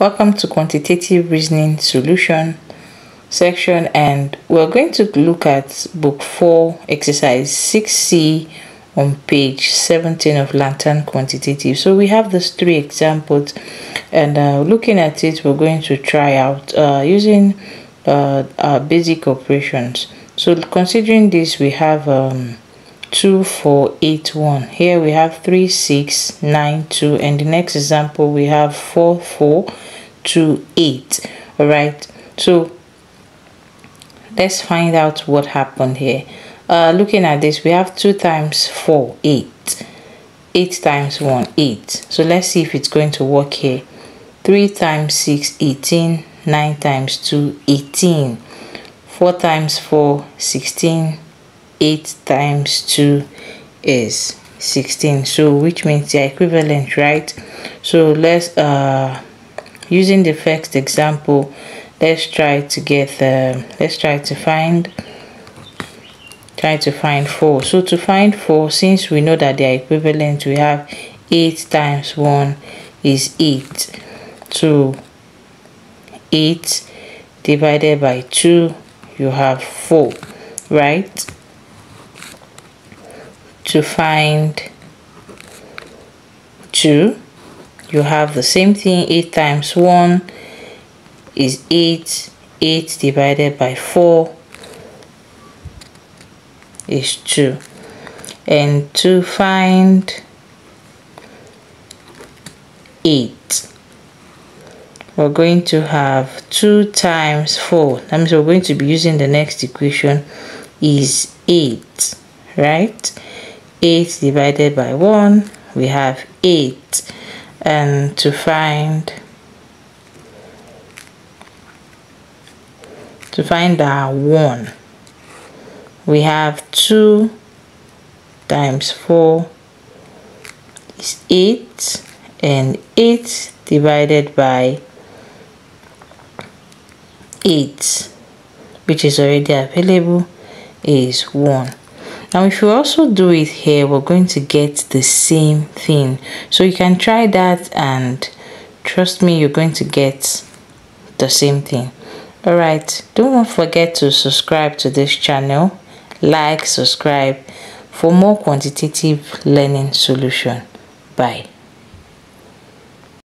Welcome to quantitative reasoning solution section and we're going to look at book 4 exercise 6c on page 17 of lantern quantitative. So we have these three examples and uh, looking at it we're going to try out uh, using uh, basic operations. So considering this we have um, 2 4 8 1 here we have 3 6 9 2 and the next example we have 4 4 to 8 all right so let's find out what happened here. Uh, looking at this we have 2 times 4 8 8 times 1 8 so let's see if it's going to work here. 3 times 6 18 9 times 2 18 4 times 4 16 8 times 2 is 16 so which means they're equivalent right? So let's uh using the first example let's try to get the let's try to find try to find 4 so to find 4 since we know that they are equivalent we have 8 times 1 is 8 so 8 divided by 2 you have 4 right to find 2 you have the same thing 8 times 1 is 8 8 divided by 4 is 2 and to find 8 we're going to have 2 times 4 that means we're going to be using the next equation is 8 right 8 divided by 1 we have 8 and to find to find our 1 we have 2 times 4 is 8 and 8 divided by 8 which is already available is 1 now if you also do it here. We're going to get the same thing. So you can try that and trust me you're going to get the same thing. All right don't forget to subscribe to this channel. Like subscribe for more quantitative learning solution. Bye